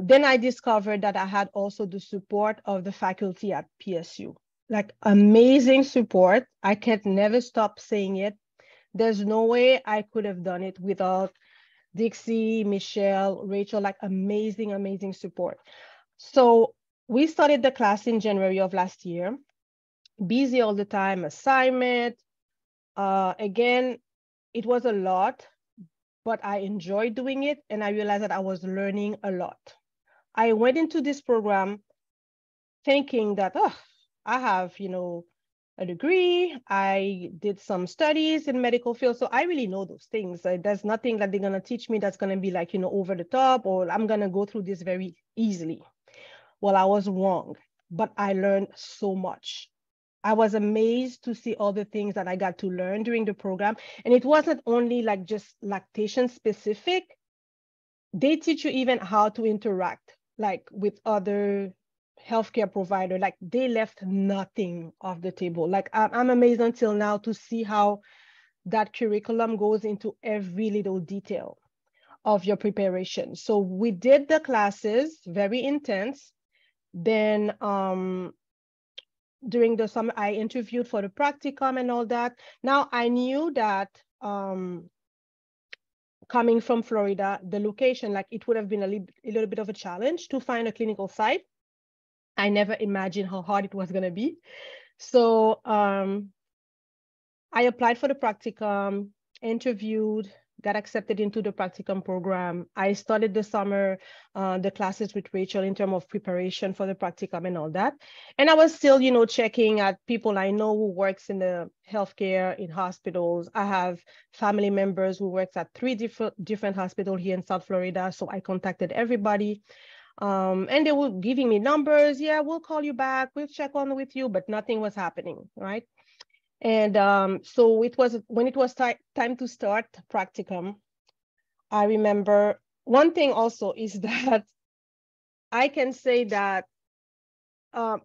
then I discovered that I had also the support of the faculty at PSU, like amazing support. I can't never stop saying it. There's no way I could have done it without Dixie, Michelle, Rachel, like amazing, amazing support. So we started the class in January of last year, busy all the time, assignment. Uh, again, it was a lot, but I enjoyed doing it and I realized that I was learning a lot. I went into this program thinking that, oh, I have, you know, a degree. I did some studies in medical field. So I really know those things. There's nothing that they're going to teach me that's going to be like, you know, over the top or I'm going to go through this very easily. Well, I was wrong, but I learned so much. I was amazed to see all the things that I got to learn during the program. And it wasn't only like just lactation specific. They teach you even how to interact like with other healthcare provider like they left nothing off the table. Like i'm amazed until now to see how that curriculum goes into every little detail of your preparation. So we did the classes very intense. Then um during the summer i interviewed for the practicum and all that. Now i knew that um coming from Florida, the location, like it would have been a, li a little bit of a challenge to find a clinical site. I never imagined how hard it was going to be. So um, I applied for the practicum, interviewed, got accepted into the practicum program. I started the summer, uh, the classes with Rachel in terms of preparation for the practicum and all that. And I was still, you know, checking at people I know who works in the healthcare in hospitals. I have family members who works at three different different hospitals here in South Florida. So I contacted everybody. Um, and they were giving me numbers. Yeah, we'll call you back. We'll check on with you, but nothing was happening, right? And um, so it was when it was time to start practicum, I remember one thing also is that I can say that um,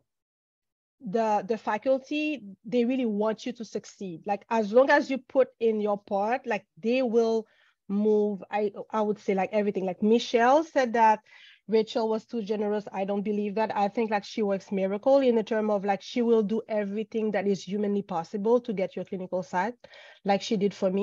the the faculty they really want you to succeed. Like as long as you put in your part, like they will move. I I would say like everything. Like Michelle said that Rachel was too generous. I don't believe that. I think like she works miracle in the term of like she will do everything that is humanly possible to get your clinical site, like she did for me.